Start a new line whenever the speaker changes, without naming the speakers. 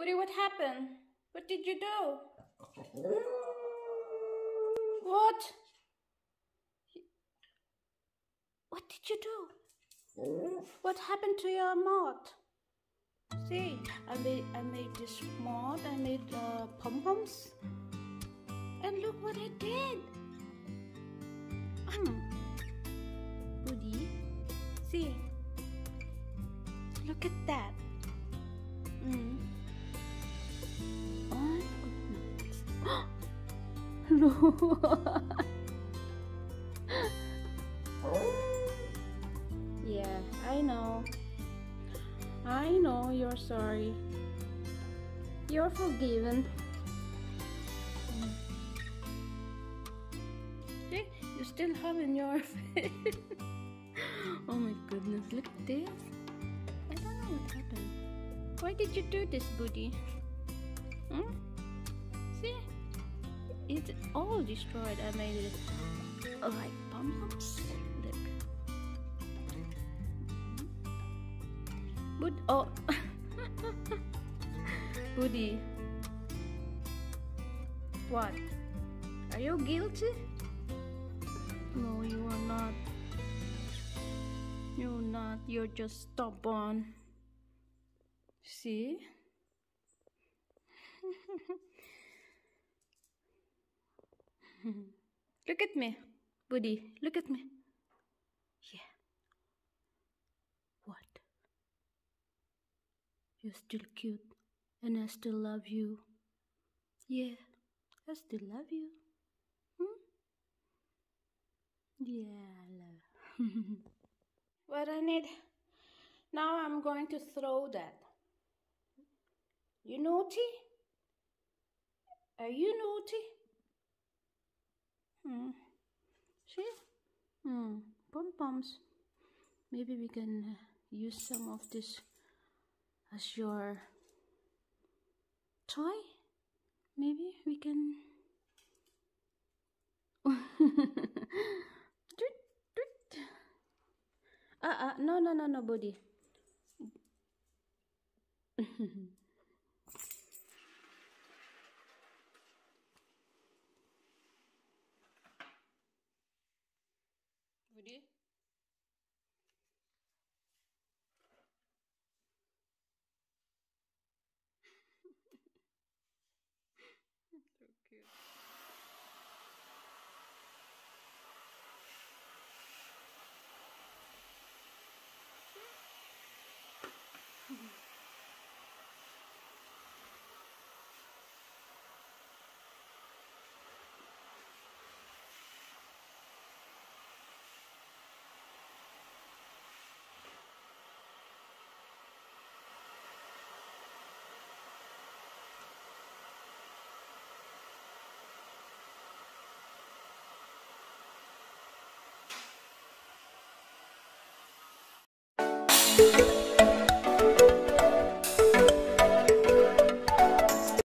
Budi, what happened? What did you do? What? What did you do? What happened to your mouth? See, I made I made this moth. I made uh, pom poms, and look what I did. Um, Budi, see, look at that. Mm. Yeah, I know. I know you're sorry. You're forgiven. See, you still have in your face. oh my goodness, look at this. I don't know what happened. Why did you do this, Budi? Hmm? See? It's all destroyed. I made it like pom-poms. Look. Bud oh Budi. What? Are you guilty? No, you are not. You're not. You're just stubborn. See? look at me, Budi. Look at me. Yeah. What? You're still cute, and I still love you. Yeah, I still love you. Hmm? Yeah, I love. what I need now, I'm going to throw that. You naughty? Are you naughty? Hmm. See? Hmm. Pom poms. Maybe we can uh, use some of this as your toy. Maybe we can. uh, uh, no, no, no, no, buddy. Budi?